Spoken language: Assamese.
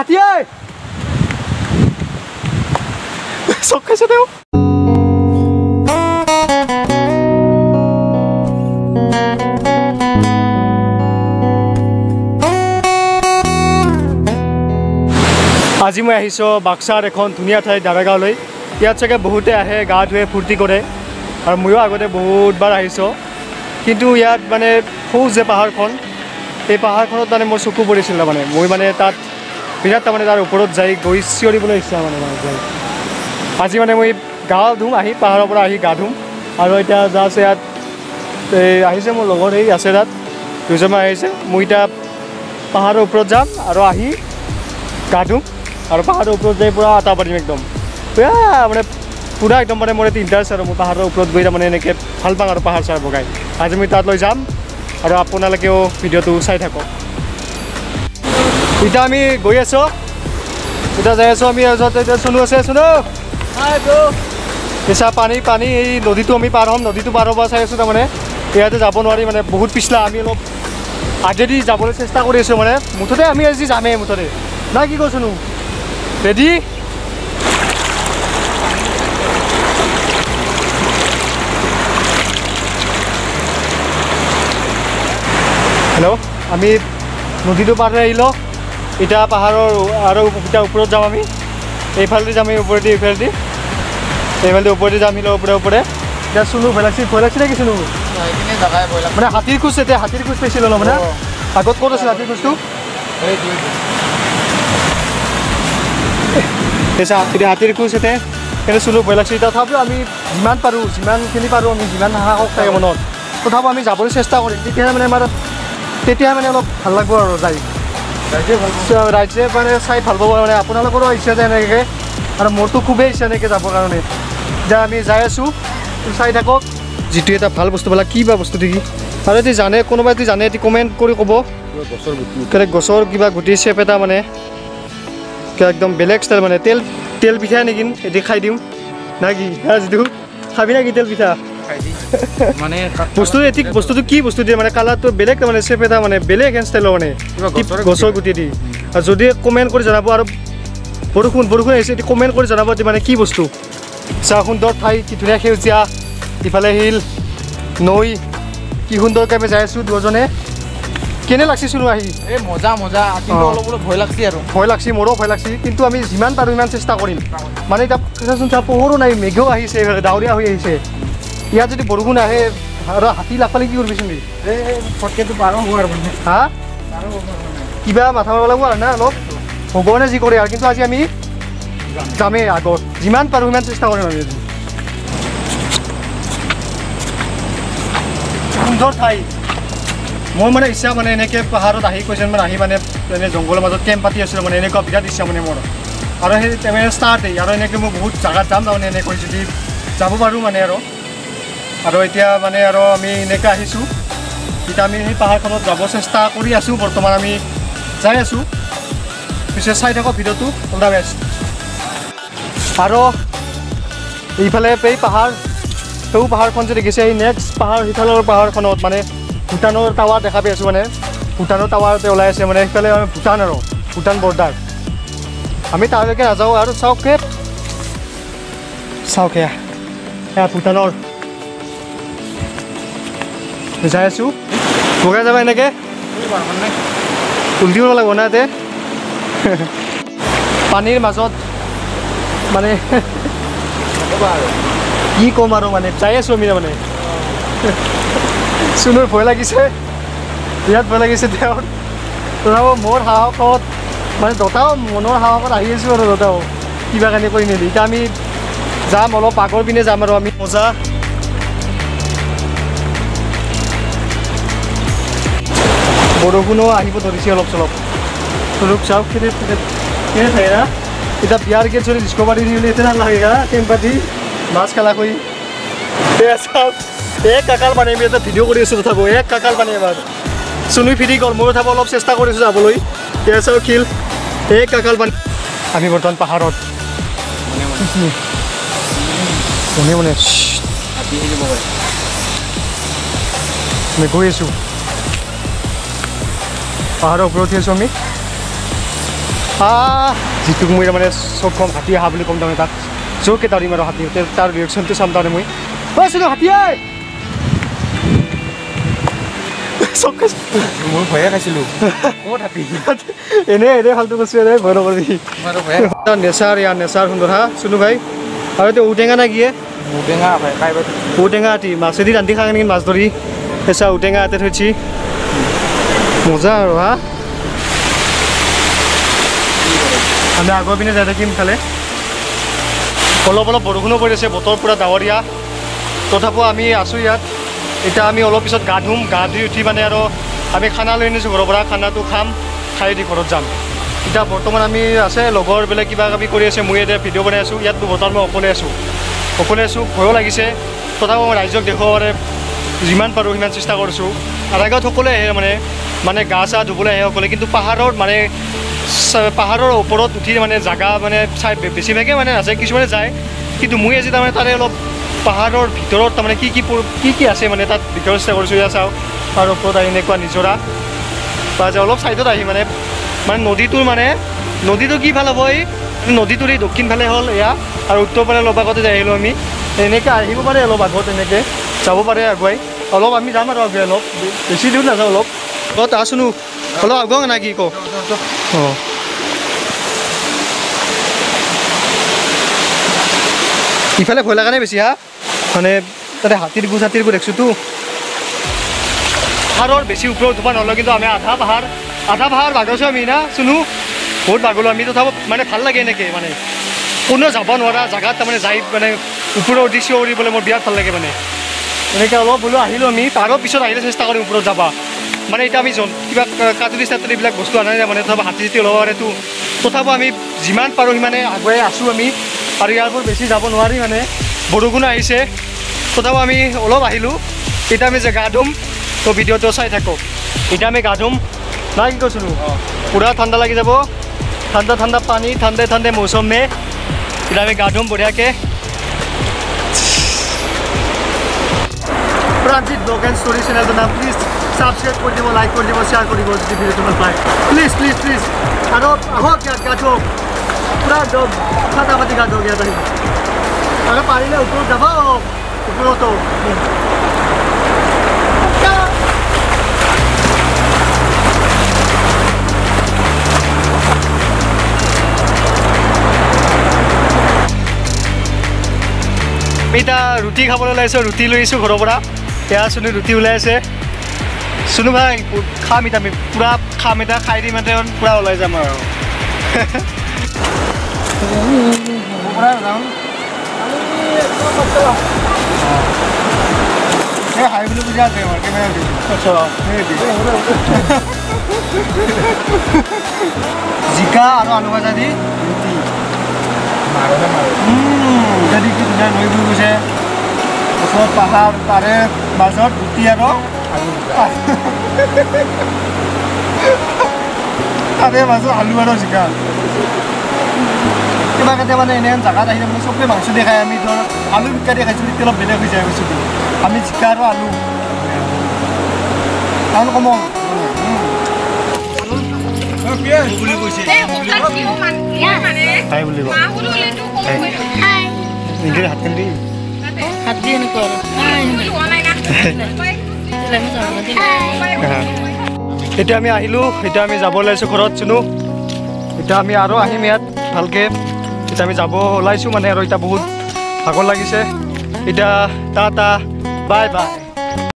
হাতীয়ে চক খাইছে তেওঁ আজি মই আহিছোঁ বাক্সাৰ এখন ধুনীয়া ঠাই দাৰাগাঁৱলৈ। ইয়াত চাগে বহুতে আহে গা ধুৱে ফূৰ্তি কৰে। আৰু ময়ো আগতে বহুতবাৰ আহিছোঁ। কিন্তু ইয়াত মানে সৌ যে পাহাৰখন এই পাহাৰখনত মানে মোৰ চকু পৰিছিল মানে মই মানে তাত বিৰাট তাৰমানে তাৰ ওপৰত যাই গৈ চিঞৰিবলৈ ইচ্ছা মানে যাই আজি মানে মই গা ধুম আহি পাহাৰৰ পৰা আহি গা ধুম। আৰু এতিয়া জাষ্ট ইয়াত এই আহিছে মোৰ লগৰ এই আছে তাত দুজনমান আহিছে। মই এতিয়া পাহাৰৰ ওপৰত যাম আৰু আহি গা ধুম। আৰু পাহাৰৰ ওপৰত যাই পূৰা আটা পাৰিম একদম। পূৰা মানে পূৰা একদম মানে মোৰ এইটো ইণ্টাৰেষ্ট আৰু মই পাহাৰৰ ওপৰত গৈ তাৰমানে এনেকৈ ভাল পাওঁ আৰু পাহাৰ চাহাৰ বগাই। আজি মই তাত লৈ যাম আৰু আপোনালোকেও ভিডিঅ'টো চাই থাকক। এতিয়া আমি গৈ আছোঁ? এতিয়া যাই আছোঁ আমি এতিয়া চুনু আছে চুনু। কেঁচা পানী পানী এই নদীটো আমি পাৰ হ'ম নদীটো পাৰ হ'ব চাই আছোঁ তাৰমানে। ইয়াতে যাব নোৱাৰি মানে বহুত পিছলা আমি অলপ আগেদি যাবলৈ চেষ্টা কৰি আছোঁ মানে। মুঠতে আমি আজি যামেই মুঠতে। নাই কি কৈছোনো ৰেডি হেল্ল' আমি নদীটো পাৰ হৈ আহিলোঁ। এতিয়া পাহাৰৰ আৰু এতিয়া ওপৰত যাম আমি। এইফালেদি যাম এই ওপৰেদি এইফালেদি। এইফালেদি ওপৰেদি যাম আহিলোঁ ওপৰে ওপৰে। এতিয়া চুনো ভয় লাগছি ভয় লাগছি নেকি চুনো মানে হাতীৰ খোজ এতিয়া হাতীৰ খোজ পাইছিলোঁ ন মানে? আগত ক'ত আছিল হাতীৰ খোজটো? এতিয়া হাতীৰ খোজ এতে কিন্তু চুলো ভয় লাগছে তথাপিও আমি যিমান পাৰোঁ যিমানখিনি পাৰোঁ আমি যিমান সাহস থাকে মনত। তথাপিও আমি যাবলৈ চেষ্টা কৰিম। তেতিয়াহে মানে আমাৰ তেতিয়াহে মানে অলপ ভাল লাগিব আৰু যাই। চ- ৰাইজে মানে চাই ভাল পাব মানে আপোনালোকৰো ইচ্ছা যায় এনেকৈ। আৰু মোৰতো খুবেই ইচ্ছা এনেকৈ যাবৰ কাৰণে। এতিয়া আমি যাই আছোঁ। চাই থাকক। যিটো এটা ভাল বস্তু পালা কি বা বস্তু নেকি আৰু যদি জানে কোনোবাই যদি জানে কমেণ্ট কৰি ক'ব। গছৰ গছৰ কিবা গুটি চেপ এটা মানে একদম বেলেগ ষ্টাইল মানে। তেল তেল পিঠা নেকি? এটি খাই দিওঁ না কি? হা যিটো। খাবি নেকি তেল পিঠা? বস্তুটো এটি বস্তুটো কি বস্তু দিয়ে? মানে কালাৰটো বেলেগ মানে চেপ এটা মানে বেলেগ হেন ষ্টাইলৰ মানে। গছৰে গুটি দি। আৰু যদি কমেণ্ট কৰি জনাব আৰু বৰষুণ বৰষুণ আহিছে এটি কমেণ্ট কৰি জনাব মানে কি বস্তু। চা সুন্দৰ ঠাই কি ধুনীয়া সেউজীয়া ইফালে শিল নৈ। কি সুন্দৰকৈ আমি যাই আছোঁ দুজনে কেনে লাগছে চোনো আহি? এই মজা মজা। অলপ অলপ ভয় লাগছে আৰু। ভয় লাগছে মোৰো ভয় লাগছে। কিন্তু আমি যিমান পাৰোঁ সিমান চেষ্টা কৰিম। মানে এতিয়া চাচোন চা পোহৰো নাই মেঘেও আহিছে ডাৱৰীয়া হৈ আহিছে। ইয়াত যদি বৰষুণ আহে আৰু হাতী লাগ পালে কি কৰিবিচোন হা? কিবা মাথা মাৰিব লাগিব আৰু না অলপ? ভগৱানে যি কৰে আৰু কিন্তু আজি আমি যামেই আগত। যিমান পাৰোঁ সিমান চেষ্টা কৰিম আমি আজি। সুন্দৰ ঠাই। মোৰ মানে ইচ্ছা মানে এনেকৈ পাহাৰত আহি কৈছে মানে আহি মানে এনে জংঘলৰ মাজত কেম্প পাতি আছিলোঁ মানে এনেকুৱা বিৰাট ইচ্ছা মানে মোৰ। আৰু সেই ষ্টাৰ্টেই আৰু এনেকৈ মই বহুত জেগাত যাম তাৰমানে এনেকৈ যদি যাব পাৰোঁ মানে আৰু। আৰু এতিয়া মানে আৰু আমি এনেকৈ আহিছোঁ। এতিয়া আমি সেই পাহাৰখনত যাব চেষ্টা কৰি আছোঁ বৰ্তমান আমি যাই আছোঁ। পিছে চাই থাকক ভিডিঅ'টো অল দ্য বেষ্ট। আৰু এইফালে এই পাহাৰ সেই পাহাৰখন যে দেখিছে এই নেক্সট পাহাৰ সিফালৰ পাহাৰখনত মানে ভূটানৰ টাৱাৰ দেখা পাই আছোঁ মানে। ভূটানৰ টাৱাৰতে ওলাই আছে মানে সেইফালে আমি ভূটান আৰু ভূটান বৰ্ডাৰ আমি তালৈকে নাযাওঁ আৰু চাওক। চাওক। সেয়া ভূটানৰ যাই আছোঁ। বগাই যাবা এনেকৈ? মানে উল্টি কৰিব লাগিব না ইয়াতে পানীৰ মাজত মানে কি ক'ম আৰু মানে যাই আছোঁ আমি তাৰমানে। চুনুৰ ভয় লাগিছে বিৰাট ভয় লাগিছে তেওঁৰ। মোৰ সাহসত মানে দুটাও মনৰ সাহসত আহি আছোঁ আৰু দুটাও কিবা কানি কৰি মেলি। এতিয়া আমি যাম অলপ আগৰ পিনে যাম আৰু আমি মজা। বৰষুণো আহিব ধৰিছে অলপ চলপ। চলক চাওক কেনে কেনে থাকে না? এতিয়া বিয়াৰ গেট চলি ডিস্কভাৰী দিলে এতিয়া নালাগে কেম্প পাতি মাছ খেলা কৰি এক কাকাল পানী আমি এটা ভিডিঅ' কৰি আছোঁ তথাপি এক কাকাল পানী এবাৰ চুনুই ফিৰি গ'ল মই তথাপি অলপ চেষ্টা কৰিছোঁ যাবলৈ। চাওক শিল এক কাকাল পানী আমি বৰ্তমান পাহাৰত। মনে মনে। আমি গৈ আছোঁ। পাহাৰৰ ওপৰত উঠি আছোঁ আমি। যিটোক মই তাৰমানে চব ক'ম হাতী অহা বুলি ক'ম তাৰমানে তাক জোৰকৈ তাৰিম আৰু হাতী তাৰ ৰিয়েকশ্যনটো চাম তাৰমানে মই। চুনু হাতী ঐ চব কৈছে মই ভয়ে খাইছিলোঁ। ক'ত হাতী? এনেই এনেই ফাল্টু কৈছোঁ এনেই ভয় নকৰিবি মইতো ভয়ে নেচাৰ ইয়াৰ নেচাৰ সুন্দৰ হা চুনু ভাই। আৰু এতিয়া ঔটেঙা নে কিয়ে ঔটেঙা ভাই খাই পাই ঔটেঙা আতি মাছেদি ৰান্ধি নেকি মাছ ধৰি? ঔটেঙা আতে থৈছি। মজা আৰু হা? আমি আগৰ পিনে যাই থাকিম ইফালে। অলপ অলপ বৰষুণো পৰি আছে বতৰ পূৰা ডাৱৰীয়া। তথাপিও আমি আছোঁ ইয়াত। এতিয়া আমি অলপ পিছত গা ধুম গা ধুই উঠি মানে আৰু আমি খানা লৈ আনিছোঁ ঘৰৰ পৰা খানাটো খাম খাই দি ঘৰত যাম। এতিয়া বৰ্তমান আমি আছে লগৰবিলাক কিবা কিবি কৰি আছে মই এতিয়া ভিডিঅ' বনাই আছোঁ ইয়াত বৰ্তমান মই অকলে আছোঁ। অকলে আছোঁ ভয়ো লাগিছে। তথাপিও মই ৰাইজক দেখুৱাবলৈ যিমান পাৰোঁ সিমান চেষ্টা কৰিছোঁ। আৰাগাঁৱত সকলোৱে আহে মানে। মানে গা চা ধুবলৈ আহে সকলোৱে কিন্তু পাহাৰত মানে পাহাৰৰ ওপৰত উঠি মানে জাগা মানে চাই বেছিভাগে মানে নাযায় কিছুমানে যায়। কিন্তু মই আজি তাৰমানে তাৰে অলপ পাহাৰৰ ভিতৰত তাৰমানে কি কি কি কি আছে মানে তাত ভিতৰৰ চেষ্টা কৰিছোঁ এয়া চাওঁ। পাহাৰৰ ওপৰত আহি এনেকুৱা নিজৰা। বা যে অলপ ছাইডত আহি মানে মানে নদীটোৰ মানে নদীটো কি ভাল হ'ব এই? নদীটোৰ এই দক্ষিণ ফালে হ'ল এয়া আৰু উত্তৰ ফালে অলপ আগতে আহিলোঁ আমি। এনেকৈ আহিব পাৰে অলপ আগত এনেকৈ যাব পাৰে আগুৱাই। অলপ আমি যাম আৰু আগুৱাই অলপ। বেছি দূৰ নাযাওঁ অলপ। অঁ তা শুনো অলপ আগুৱাওঁ না কি ইফালে ভয় লগা নাই বেছি হা মানে তাতে হাতীৰ গু চাতীৰ গু দেখিছোঁতো পাহাৰৰ বেছি ওপৰত উঠিব নলওঁ কিন্তু আমি আধা পাহাৰ আধা পাহাৰ বাগৈছোঁ আমি না শুনো বহুত বাগলোঁ আমি তথাপি মানে ভাল লাগে এনেকৈ মানে কোনো যাব নোৱাৰা জেগাত তাৰমানে যাই মানে ওপৰত দৃশ্য কৰিবলৈ মোৰ বিৰাট ভাল লাগে মানে এনেকৈ অলপ বোলো আহিলোঁ আমি তাৰো পিছত আহিলে চেষ্টা কৰিম ওপৰত যাবা মানে এতিয়া আমি কিবা কাটুৰি চাটুৰি এইবিলাক বস্তু আনা নাই মানে তথাপি হাতী চাতী ওলাব পাৰেতো তথাপিও আমি যিমান পাৰোঁ সিমানে আগুৱাই আছোঁ আমি। আৰু ইয়াৰ পৰা বেছি যাব নোৱাৰি মানে। বৰষুণো আহিছে। তথাপিও আমি অলপ আহিলোঁ। এতিয়া আমি যে গা ধুম তো ভিডিঅ'টো চাই থাকক। এতিয়া আমি গা ধুম। নাই কি কৈছিলোঁ? পূৰা ঠাণ্ডা লাগি যাব। ঠাণ্ডা ঠাণ্ডা পানী ঠাণ্ডাই ঠাণ্ডাই মৌচম। মে এতিয়া আমি গা ধুম বঢ়িয়াকৈ। প্ৰাঞ্জিত ব্লগ এণ্ড ষ্টৰী চেনেলটোৰ নাম প্লিজ ছাবস্ক্ৰাইব কৰি দিব লাইক কৰি দিব শ্বেয়াৰ কৰিব যদি ভিডিঅ'টো ভাল পায়। প্লিজ প্লিজ প্লিজ আৰু আহক ইয়াত গা ধুওক পূৰা একদম ফাটা ফাটি গা ধুওক ইয়াত আহিব আৰু পাৰিলে ওপৰত যাব ওপৰতো আমি এতিয়া ৰুটি খাবলৈ ওলাইছোঁ ৰুটি লৈ আহিছোঁ ঘৰৰ পৰা। এয়া চুনু ৰুটি ওলাই আছে। চুনু ভাই খাম এতিয়া আমি পূৰা খাম এতিয়া খাই দিম এতিয়া পূৰা ওলাই যাম আৰু জিকা আৰু আলু ভাজা দি পাহাৰ তাৰে মাজত ৰুটি আৰু তাৰে মাজত আলু আৰু জিকা কিবা কেতিয়া মানে এনেহেন জেগাত আহিলে মানে চবেই মাংস দি খায় আমি ধৰ আলু জিকা দি খাইছিলোঁ তেতিয়া অলপ বেলেগ হৈ যায় বস্তুটো আমি জিকা আৰু আলু কাৰণ কমন বুলি কৈছে খাই বুলি কয় নিজে হাত খেলি হাতদি এনেকুৱা এতিয়া আমি আহিলোঁ এতিয়া আমি যাব ওলাইছোঁ ঘৰত চুনো। এতিয়া আমি আৰু আহিম ইয়াত ভালকৈ। এতিয়া আমি যাব ওলাইছোঁ মানে আৰু এতিয়া বহুত ভাগৰ লাগিছে। এতিয়া টা টা বাই বাই